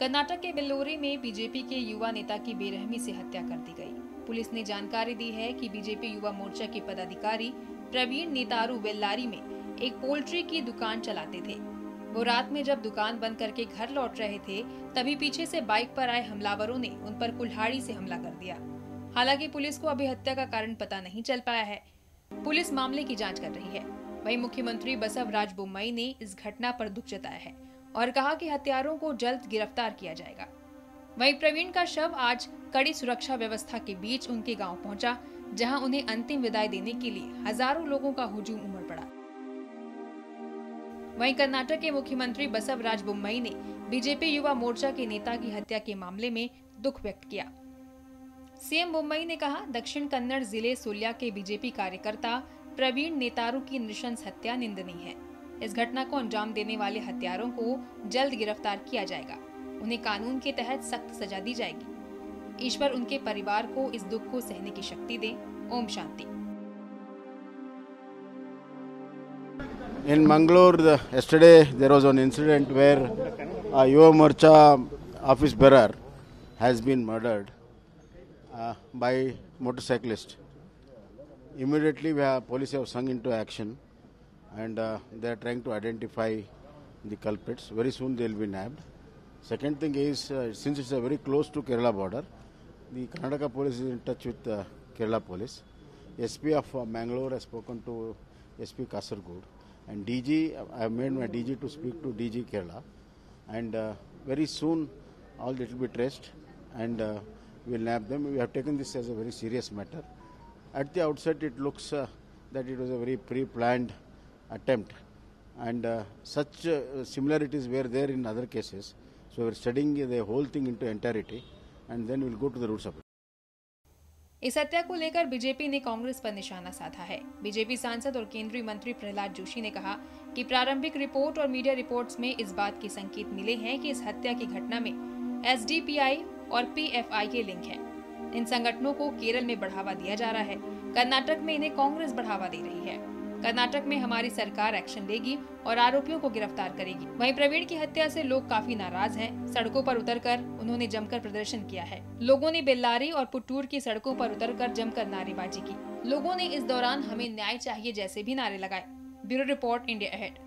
कर्नाटक के बेल्लोरी में बीजेपी के युवा नेता की बेरहमी से हत्या कर दी गई। पुलिस ने जानकारी दी है कि बीजेपी युवा मोर्चा के पदाधिकारी प्रवीण नेतारू बेल्लारी में एक पोल्ट्री की दुकान चलाते थे। वो रात में जब दुकान बंद करके घर लौट रहे थे, तभी पीछे से बाइक पर आए हमलावरों ने उन पर कुल्हाड़ी से हमला कर दिया। हालाँकि पुलिस को अभी हत्या का कारण पता नहीं चल पाया है। पुलिस मामले की जाँच कर रही है। वहीं मुख्यमंत्री बसवराज बोम्मई ने इस घटना पर दुख जताया है। और कहा कि हत्यारों को जल्द गिरफ़्तार किया जाएगा। वहीं प्रवीण का शव आज कड़ी सुरक्षा व्यवस्था के बीच उनके गाँव पहुँचा, जहाँ उन्हें अंतिम विदाई देने के लिए हज़ारों लोगों का हुजूम उमड़ पड़ा। वहीं कर्नाटक के मुख्यमंत्री बसवराज बुम्बई ने बीजेपी युवा मोर्चा के नेता की हत्या के मामले में दुख व्यक्त किया। सीएम मुंबई ने कहा, दक्षिण कन्नड़ ज़िले सुल्या के बीजेपी कार्यकर्ता प्रवीण नेतारू की नृशंस हत्या निंदनीय है। इस घटना को अंजाम देने वाले हथियारों को जल्द गिरफ़्तार किया जाएगा। उन्हें कानून के तहत सख्त सजा दी जाएगी। ईश्वर उनके परिवार को इस दुख को सहने की शक्ति दे। ओम शांति। In Mangalore yesterday there was an incident where Yuva Morcha office bearer has been murdered by motorcyclist immediately we have action and uh, they are trying to identify the culprits. Very soon they will be nabbed. Second thing is, uh, since it's a very close to Kerala border, the Karnataka police is in touch with uh, Kerala police. SP of uh, Mangalore has spoken to SP Kasargod and DG, I have made my DG to speak to DG Kerala and uh, very soon all it will be traced and uh, we will nab them. We have taken this as a very serious matter. At the outset it looks uh, that it was a very pre-planned attempt and uh, such uh, similarities were there in other cases. So we are studying the whole thing into entirety and then we will go to the roots of it. इस हत्या को लेकर BJP ने कांग्रेस पर निशाना साधा है BJP सांसद और केंद्रीय मंत्री प्रहलाद जोशी ने कहा कि प्रारंभिक रिपोर्ट और मीडिया रिपोर्ट्स में इस बात के संकेत मिले हैं कि इस हत्या की घटना में एसडीपीआई और पीएफआई के लिंक हैं। इन संगठनों को केरल में बढ़ावा दिया जा रहा है कर्नाटक में इन्हें कांग्रेस बढ़ावा दे रही है कर्नाटक में हमारी सरकार एक्शन लेगी और आरोपियों को गिरफ़्तार करेगी। वहीं प्रवीण की हत्या से लोग काफ़ी नाराज़ हैं। सड़कों पर उतरकर उन्होंने जमकर प्रदर्शन किया है। लोगों ने बेल्लारी और पुट्टूर की सड़कों पर उतरकर जमकर नारेबाजी की। लोगों ने इस दौरान हमें न्याय चाहिए जैसे भी नारे लगाए। Bureau report, India ahead